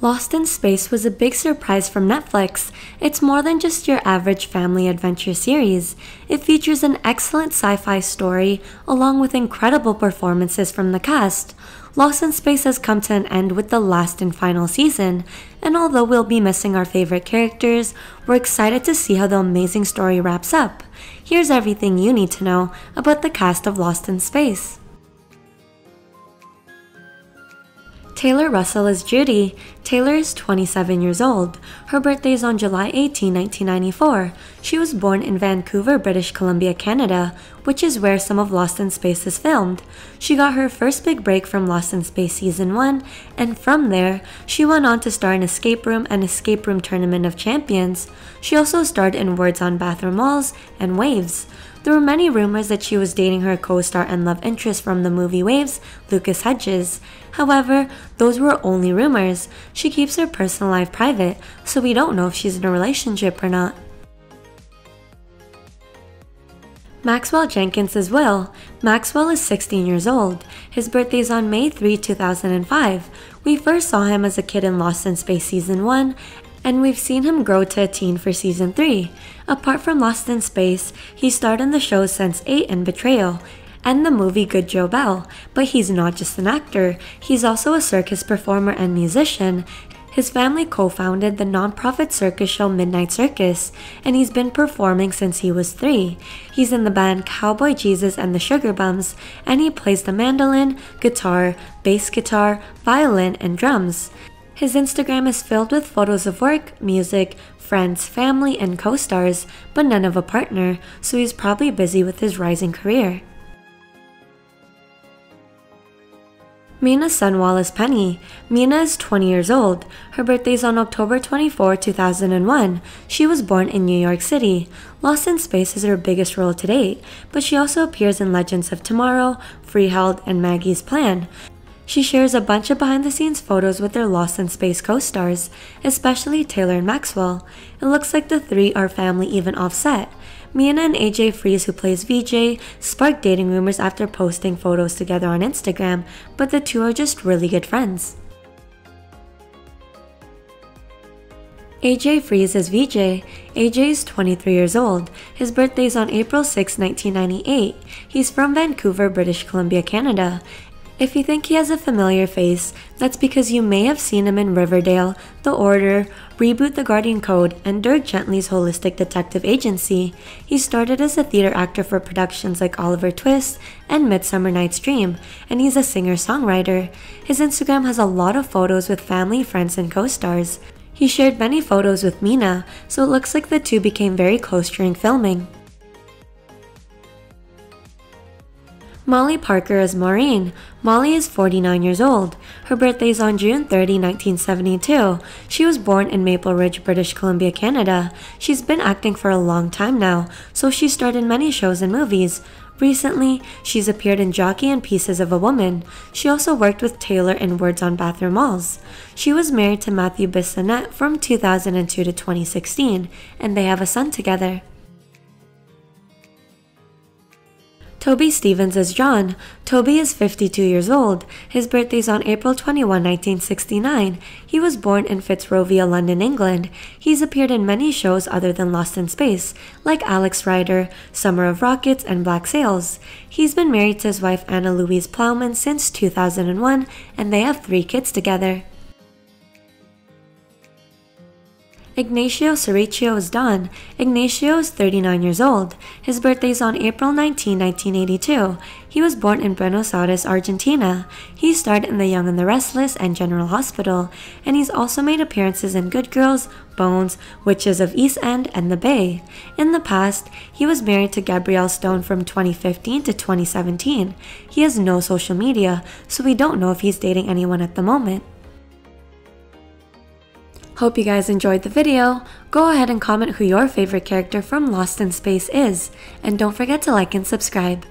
Lost in Space was a big surprise from Netflix. It's more than just your average family adventure series. It features an excellent sci fi story along with incredible performances from the cast. Lost in Space has come to an end with the last and final season, and although we'll be missing our favorite characters, we're excited to see how the amazing story wraps up. Here's everything you need to know about the cast of Lost in Space. Taylor Russell is Judy. Taylor is 27 years old. Her birthday is on July 18, 1994. She was born in Vancouver, British Columbia, Canada, which is where some of Lost in Space is filmed. She got her first big break from Lost in Space Season 1, and from there, she went on to star in Escape Room and Escape Room Tournament of Champions. She also starred in Words on Bathroom Walls and Waves. There were many rumors that she was dating her co star and love interest from the movie Waves, Lucas Hedges. However, those were only rumors. She keeps her personal life private, so we don't know if she's in a relationship or not. Maxwell Jenkins is Will. Maxwell is 16 years old. His birthday is on May 3, 2005. We first saw him as a kid in Lost in Space Season 1, and we've seen him grow to a teen for season 3. Apart from Lost in Space, he starred in the shows Sense8 and Betrayal, and the movie Good Joe Bell, but he's not just an actor, he's also a circus performer and musician. His family co founded the nonprofit circus show Midnight Circus, and he's been performing since he was three. He's in the band Cowboy Jesus and the Sugar Bums, and he plays the mandolin, guitar, bass guitar, violin, and drums. His Instagram is filled with photos of work, music, friends, family, and co stars, but none of a partner, so he's probably busy with his rising career. Mina Sundwall is Penny. Mina is 20 years old. Her birthday is on October 24, 2001. She was born in New York City. Lost in Space is her biggest role to date, but she also appears in Legends of Tomorrow, Freeheld, and Maggie's Plan. She shares a bunch of behind the scenes photos with their Lost in Space co stars, especially Taylor and Maxwell. It looks like the three are family even offset. Mina and Ajay Friese, who plays Vijay, sparked dating rumors after posting photos together on Instagram, but the two are just really good friends. Ajay Friese is Vijay. Ajay is 23 years old. His birthday is on April 6, 1998. He's from Vancouver, British Columbia, Canada. If you think he has a familiar face, that's because you may have seen him in Riverdale, The Order, Reboot the Guardian Code, and Dirk Gently's Holistic Detective Agency. He started as a theater actor for productions like Oliver Twist and Midsummer Night's Dream, and he's a singer-songwriter. His Instagram has a lot of photos with family, friends, and co-stars. He shared many photos with Mina, so it looks like the two became very close during filming. Molly Parker is Maureen. Molly is 49 years old. Her birthday is on June 30, 1972. She was born in Maple Ridge, British Columbia, Canada. She's been acting for a long time now, so she starred in many shows and movies. Recently, she's appeared in Jockey and Pieces of a Woman. She also worked with Taylor in Words on Bathroom Walls. She was married to Matthew Bissonnette from 2002 to 2016, and they have a son together. Toby Stephens is John. Toby is 52 years old. His birthday is on April 21, 1969. He was born in Fitzrovia, London, England. He's appeared in many shows other than Lost in Space, like Alex Rider, Summer of Rockets, and Black Sails. He's been married to his wife Anna Louise Plowman since 2001, and they have three kids together. Ignacio Serricchio is Don. Ignacio is 39 years old. His birthday is on April 19, 1982. He was born in Buenos Aires, Argentina. He starred in The Young and the Restless and General Hospital, and he's also made appearances in Good Girls, Bones, Witches of East End, and The Bay. In the past, he was married to Gabrielle Stone from 2015 to 2017. He has no social media, so we don't know if he's dating anyone at the moment. Hope you guys enjoyed the video. Go ahead and comment who your favorite character from Lost in Space is, and don't forget to like and subscribe.